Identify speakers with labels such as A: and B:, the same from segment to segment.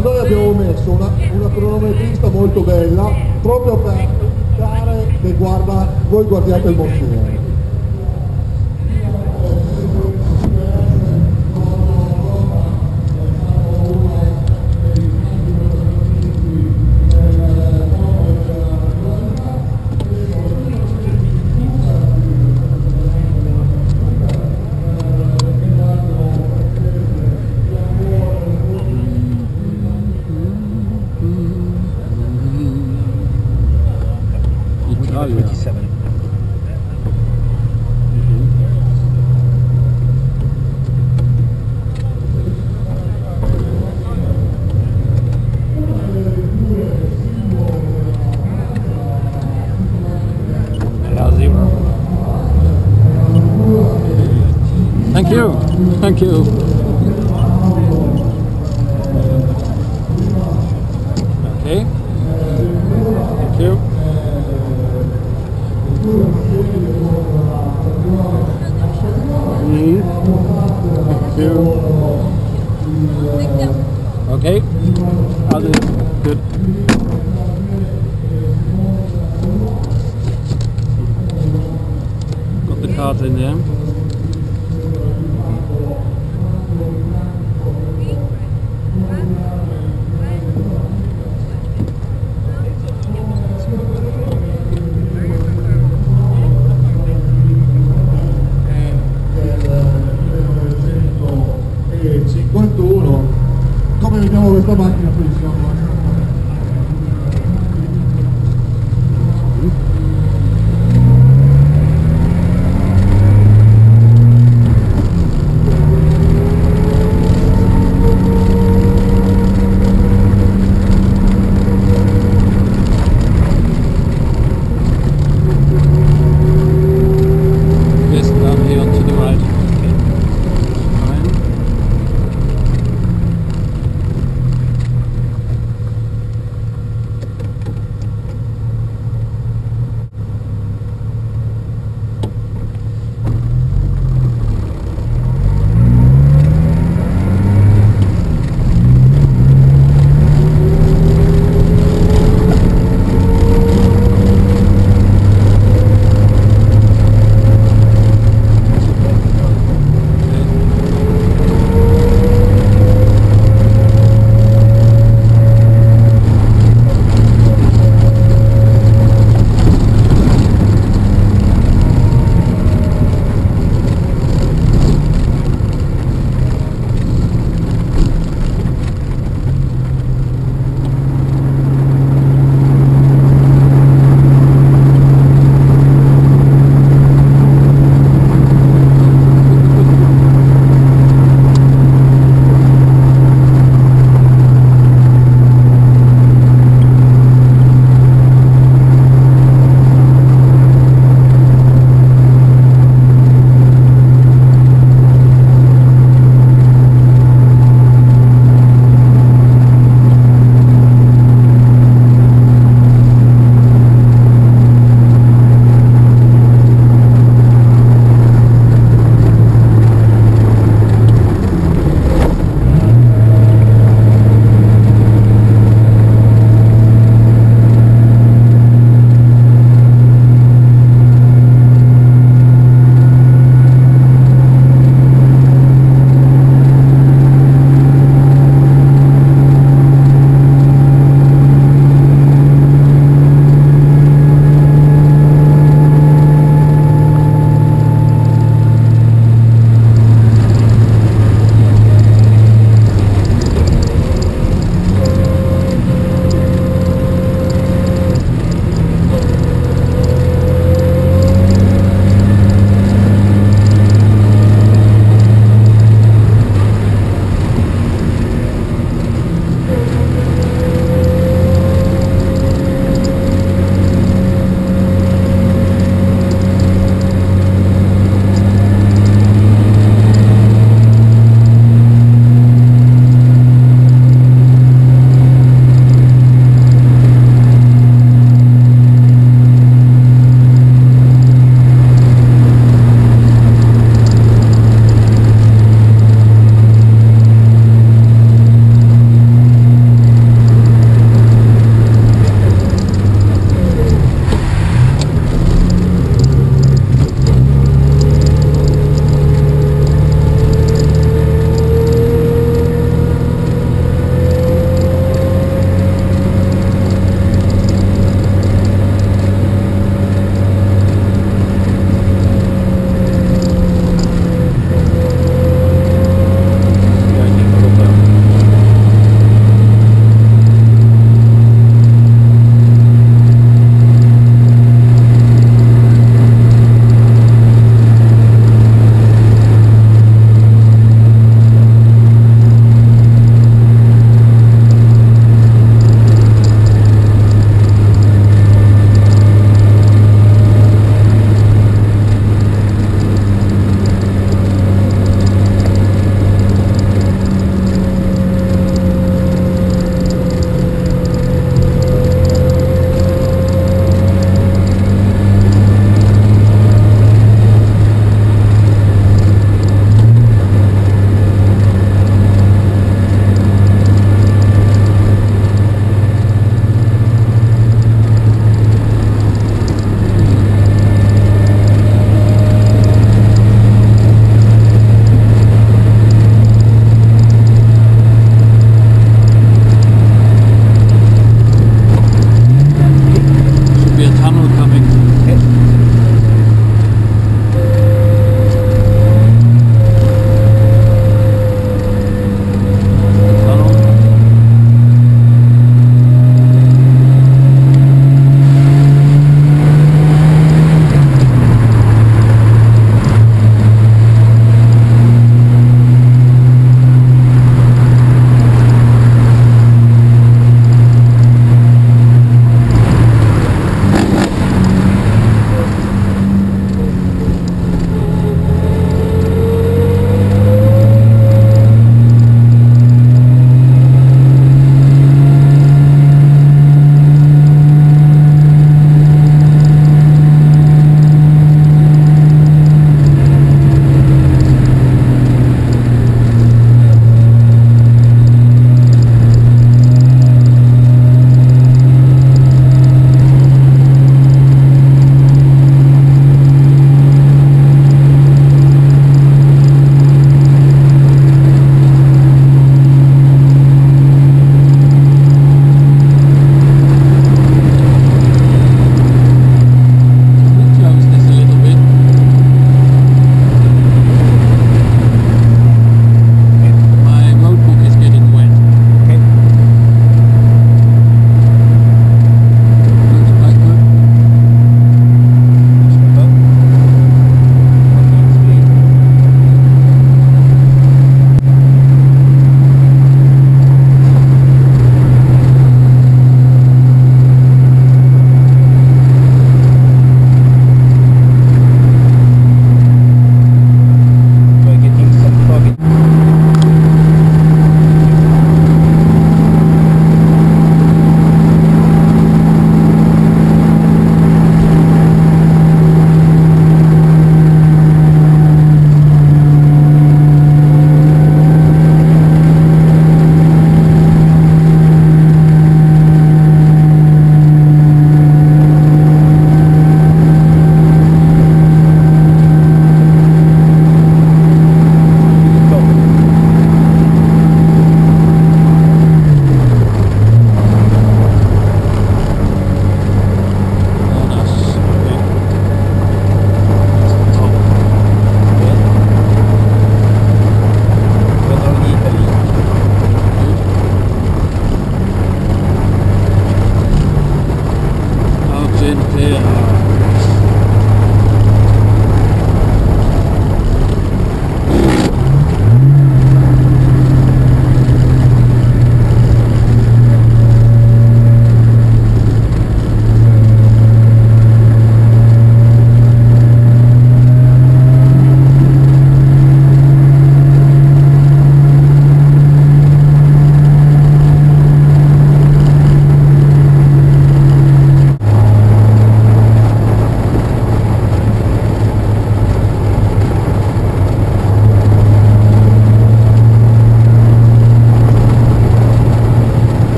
A: noi abbiamo messo una, una cronometrista molto bella proprio per dare che guarda, voi guardiate il
B: mostro. Thank. Okay. Thank you. Mm. Thank you. Okay. It. Good. Got the cards in there.
A: Vediamo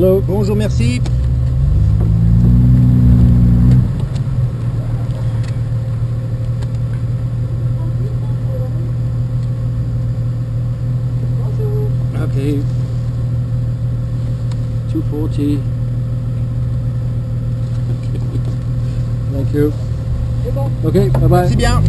B: Hello.
C: Bonjour, merci.
B: Okay. 240. Okay. Thank you. Okay, bye bye.
C: C'est bien.